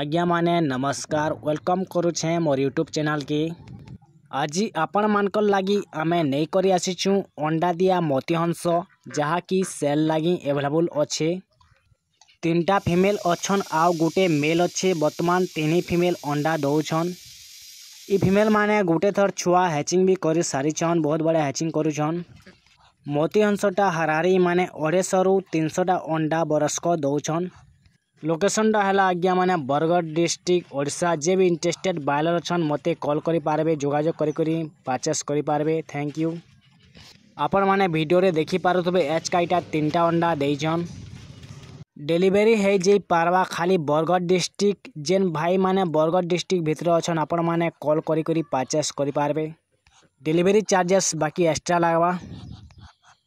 ଆଜ୍ଞା ମାନେ ନମସ୍କାର ୱେଲକମ୍ କରୁଛେଁ ମୋର ୟୁଟ୍ୟୁବ୍ ଚ୍ୟାନେଲ୍କେ ଆଜି ଆପଣମାନଙ୍କର ଲାଗି ଆମେ ନେଇକରି ଆସିଛୁଁ ଅଣ୍ଡା ଦିଆ ମତିହଂସ ଯାହାକି ସେଲ୍ ଲାଗି ଆଭେଲେବୁଲ୍ ଅଛେ ତିନିଟା ଫିମେଲ୍ ଅଛନ୍ ଆଉ ଗୋଟେ ମେଲ୍ ଅଛେ ବର୍ତ୍ତମାନ ତିନି ଫିମେଲ୍ ଅଣ୍ଡା ଦେଉଛନ୍ ଇ ଫିମେଲ୍ ମାନେ ଗୋଟେ ଥର ଛୁଆ ହ୍ୟାଚିଂ ବି କରି ସାରିଛନ୍ ବହୁତ ବଢ଼ିଆ ହ୍ୟାଚିଂ କରୁଛନ୍ ମତିହଂସଟା ହାରାହାରି ମାନେ ଅଢ଼େଇଶହରୁ ତିନିଶହଟା ଅଣ୍ଡା ବରଷକ ଦେଉଛନ୍ ଲୋକେସନ୍ଟା ହେଲା ଆଜ୍ଞା ମାନେ ବରଗଡ଼ ଡିଷ୍ଟ୍ରିକ୍ଟ ଓଡ଼ିଶା ଯିଏ ବି ଇଣ୍ଟରେଷ୍ଟେଡ଼ ବାୟଲର୍ ଅଛନ୍ ମୋତେ କଲ୍ କରିପାରିବେ ଯୋଗାଯୋଗ କରିକରି ପର୍ଚେସ୍ କରିପାରିବେ ଥ୍ୟାଙ୍କ ୟୁ ଆପଣମାନେ ଭିଡ଼ିଓରେ ଦେଖିପାରୁଥିବେ ଏଚ୍ କାଇଟା ତିନିଟା ଅଣ୍ଡା ଦେଇଛନ୍ ଡେଲିଭରି ହେଇଯାଇ ପାର୍ବା ଖାଲି ବରଗଡ଼ ଡିଷ୍ଟ୍ରିକ୍ଟ ଯେନ୍ ଭାଇମାନେ ବରଗଡ଼ ଡିଷ୍ଟ୍ରିକ୍ଟ ଭିତରେ ଅଛନ୍ ଆପଣମାନେ କଲ୍ କରିକରି ପର୍ଚେସ୍ କରିପାରିବେ ଡେଲିଭରି ଚାର୍ଜେସ୍ ବାକି ଏକ୍ସଟ୍ରା ଲାଗ୍ବା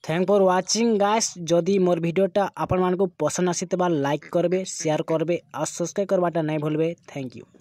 थैंक फर व्वाचिंग गायस जदि मोर भिडा आपण मानक पसंद आसी लाइक करेंगे शेयर करेंगे और सब्सक्राइब करवाटा नहीं भूलें थैंक यू